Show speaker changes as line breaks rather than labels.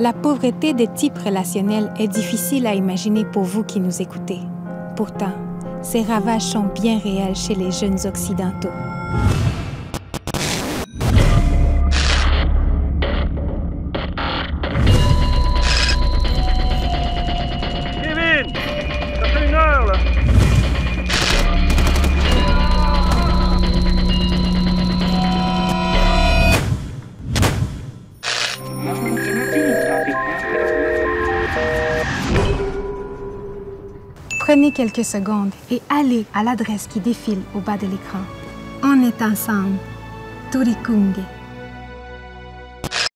La pauvreté des types relationnels est difficile à imaginer pour vous qui nous écoutez. Pourtant, ces ravages sont bien réels chez les jeunes occidentaux. Prenez quelques secondes et allez à l'adresse qui défile au bas de l'écran. On est ensemble. Turikung.